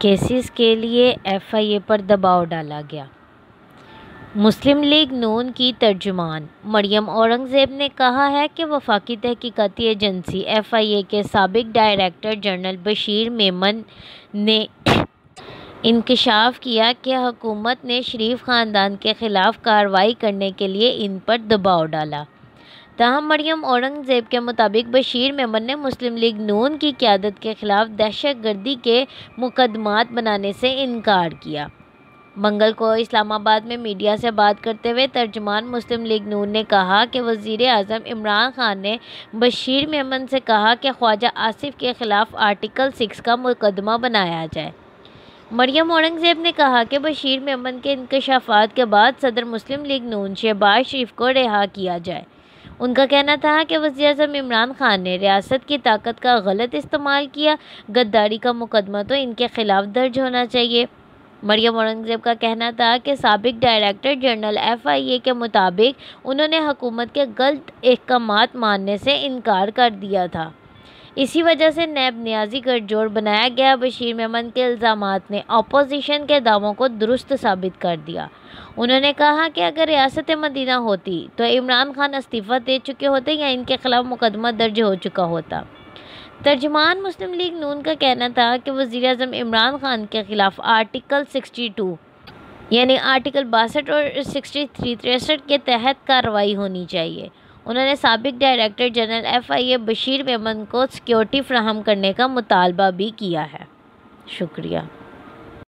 Cases के लिए FIA पर दबाव डाला गया। मुस्लिम लीग नून की तर्जुमान मरियम औरंगज़ेब ने कहा है कि वफाकी तहकीकती एजेंसी एफआईए के सबक डायरेक्टर जनरल बशीर मेमन ने इंकशाफ किया कि हुकूमत ने शरीफ ख़ानदान के ख़िलाफ़ कार्रवाई करने के लिए इन पर दबाव डाला। तहम मरियम औरंगज़ेब के मुताबिक बशीर मेमन ने मुस्लिम लीग नून की क़्यादत के ख़िलाफ़ दहशत गर्दी के मुकदमात बनाने से इनकार किया। मंगल को इस्लामाबाद में मीडिया से बात करते हुए तर्जमान मुस्लिम लीग नून ने कहा कि वज़ी अजम इमरान खान ने बशीर मेमन से कहा कि ख्वाजा आसिफ के ख़िलाफ़ आर्टिकल सिक्स का मुकदमा बनाया जाए। मरियम औरंगज़ेब ने कहा कि बशीर मेमन के इंकशाफात के बाद सदर मुस्लिम लीग नून शहबाज शरीफ को रिहा किया जाए। उनका कहना था कि वज़ी अजम इमरान खान ने रियासत की ताकत का गलत इस्तेमाल किया। गद्दारी का मुकदमा तो इनके ख़िलाफ़ दर्ज होना चाहिए। मरियम औरंगज़ेब का कहना था कि सबक director general F I A के मुताबिक उन्होंने हुकूमत के गलत अहकाम मानने से इनकार कर दिया था। इसी वजह से नैब न्याजी गठजोड़ बनाया गया। बशीर मेमन के इल्ज़ाम ने अपोजिशन के दावों को दुरुस्त साबित कर दिया। उन्होंने कहा कि अगर रियासत मदीना होती तो इमरान खान इस्तीफ़ा दे चुके होते या इनके खिलाफ मुकदमा दर्ज हो चुका होता। तर्जमान मुस्लिम लीग नून का कहना था कि वज़ी अजम इमरान खान के ख़िलाफ़ आर्टिकल 62 यानी आर्टिकल बासठ और सिक्सटी थ्री तिरसठ के तहत कार्रवाई होनी चाहिए। उन्होंने सबक director general F I A Bashir Memon को सिक्योरिटी फ्राहम करने का मुतालबा भी किया है। शुक्रिया।